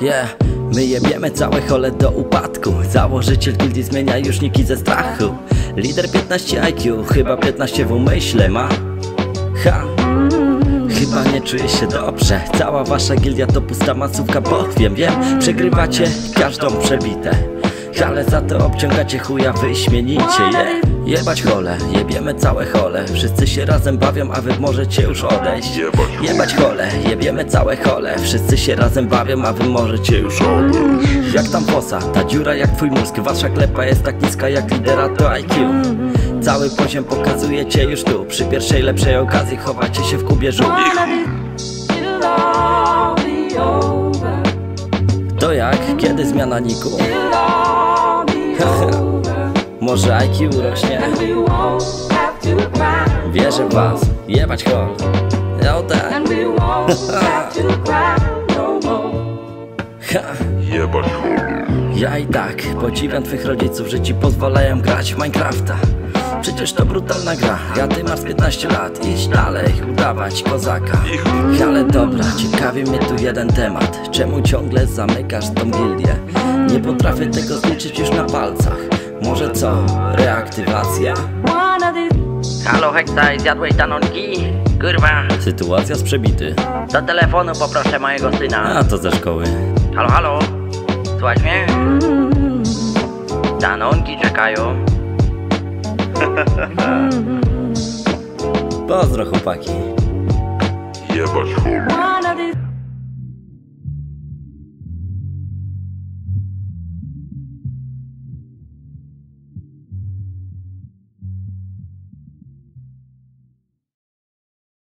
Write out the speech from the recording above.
Yeah. My jebiemy całe chole do upadku Założyciel gildii zmienia już niki ze strachu Lider 15 IQ, chyba 15 w umyśle ma Ha! Chyba nie czuję się dobrze Cała wasza gildia to pusta masówka, bo wiem, wiem Przegrywacie każdą przebitę ale za to obciągacie chuja wyśmienicie, yeah. Jebać hole, jebiemy całe hole. Wszyscy się razem bawią, a wy możecie już odejść. Jebać hole, jebiemy całe hole. Wszyscy się razem bawią, a wy możecie już odejść. Jak tam posa, ta dziura jak twój mózg. Wasza klepa jest tak niska jak lidera to IQ Cały poziom pokazujecie już tu. Przy pierwszej lepszej okazji chowacie się w kubie żółwich. To jak? Kiedy zmiana niku? Może IQ rośnie? And we won't have to cry. Wierzę w was, jebać hol Ja tak And we won't have to cry no more. Ha. Ja i tak podziwiam twych rodziców, że ci pozwalają grać w Minecrafta Przecież to brutalna gra, ja ty masz 15 lat Idź dalej, udawać kozaka Ale dobra, ciekawi mnie tu jeden temat Czemu ciągle zamykasz tą gildię? Nie potrafię tego zliczyć już na palcach Może co? Reaktywacja? Halo Hektaj, zjadłeś danonki? Kurwa, Sytuacja z przebity do telefonu poproszę mojego syna. A to ze szkoły Halo, halo, słuchaj mnie? Danonki czekają. Pozdro chłopaki. One